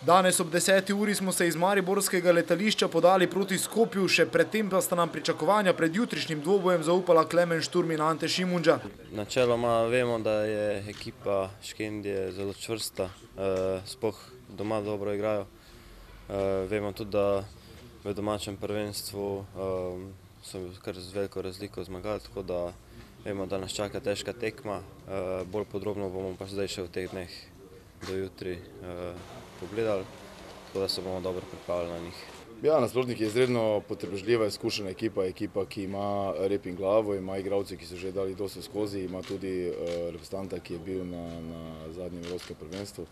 Danes ob 10. uri smo se iz Mariborskega letališča podali proti Skopju, še predtem pa sta nam pričakovanja pred jutrišnjim dvobojem zaupala Klemen Šturm in Ante Šimunđa. Načeloma vemo, da je ekipa Škendije zelo čvrsta, eh, spoh doma dobro igrajo. Eh, vemo tudi, da v domačem prvenstvu eh, so kar z veliko razliko zmagali, tako da vemo, da nas čaka težka tekma. Bolj podrobno bomo pa zdaj še v teh dneh do jutri pogledali, tako da se bomo dobro pripravili na njih. Ja, nasprotnik je izredno potrpežljiva, izkušena ekipa, ekipa, ki ima rep in glavo, ima igravci, ki so že dali dosti skozi, ima tudi uh, reprezentanta, ki je bil na, na zadnjem evropskem prvenstvu.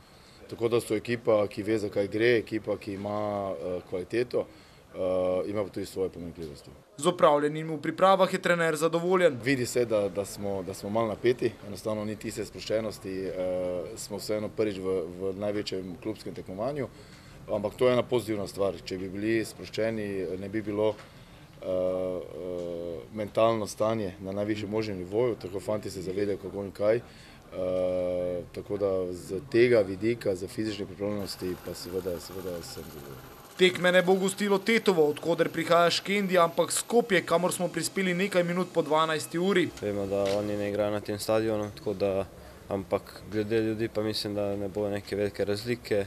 Tako da so ekipa, ki ve, zakaj gre, ekipa, ki ima uh, kvaliteto, uh, ima pa tudi svoje pomenkljivosti. Z opravljenim v pripravah je trener zadovoljen. Vidi se, da, da, smo, da smo malo napeti, enostavno ni tiste sproščenosti, uh, smo vseeno prvič v, v največjem klubskem tekmovanju, ampak to je ena pozitivna stvar. Če bi bili sproščeni, ne bi bilo uh, uh, mentalno stanje na najvišjem možnem nivoju, tako fanti se zavedajo, kako in kaj. Uh, tako da z tega vidika, za fizične pripravljenosti, pa seveda, seveda sem zadovoljen. Tekme ne bo gostilo Tetovo, odkoder prihaja Škendi, ampak Skopje, kamor smo prispeli nekaj minut po 12. uri. Vemo, da oni ne igrajo na tem stadionu, da, ampak glede ljudi pa mislim, da ne bo neke velike razlike.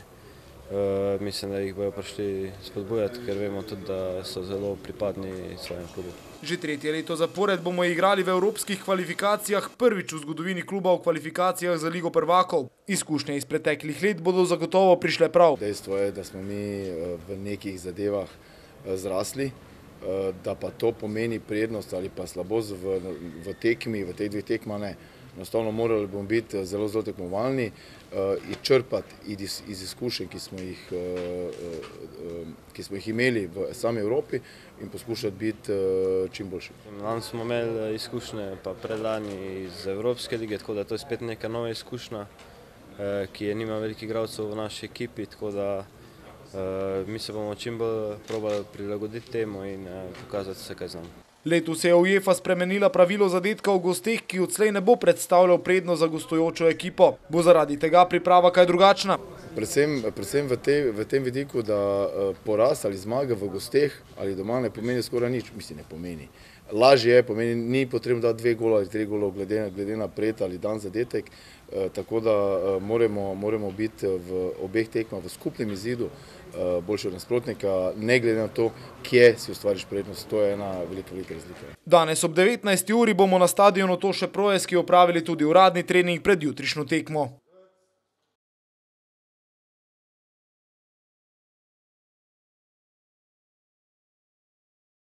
Uh, mislim, da jih bojo prišli spodbujati, ker vemo tudi, da so zelo pripadni svojim klubu. Že tretje leto zapored bomo igrali v evropskih kvalifikacijah, prvič v zgodovini kluba v kvalifikacijah za Ligo prvakov. Izkušnje iz preteklih let bodo zagotovo prišle prav. Dejstvo je, da smo mi eh, v nekih zadevah eh, zrasli, da pa to pomeni prednost ali pa slabost v, v tekmi, v teh dveh tekmah ne. Enostavno morali bomo biti zelo, zelo tekmovalni in črpati iz, iz izkušenj, ki smo, jih, ki smo jih imeli v sami Evropi in poskušati biti čim boljši. Lani smo imeli izkušnje pa predlani iz Evropske lige, tako da to je spet neka nova izkušnja, ki je nima velikih igralcev v naši ekipi, tako da mi se bomo čim bolj probali prilagoditi temu in pokazati se, kaj znamo. Letos je UEFA spremenila pravilo zadetka v gosteh, ki odslej ne bo predstavljal predno za gostujočo ekipo. Bo zaradi tega priprava kaj drugačna? Predvsem, predvsem v, te, v tem vidiku, da uh, poraz ali zmaga v gosteh ali doma ne pomeni skoraj nič, mislim, ne pomeni. Lažje je, pomeni, ni potrebno dati dve gola ali tri gola glede, glede na pred ali dan zadetek, uh, tako da uh, moramo, moramo biti v obeh tekmah v skupnem izidu boljši od nasprotnika, ne glede na to, kje si ustvariš prednost, to je ena velika, velika razlika. Danes ob 19. uri bomo na stadionu Toše Projeski opravili tudi uradni trening pred jutrišnjo tekmo.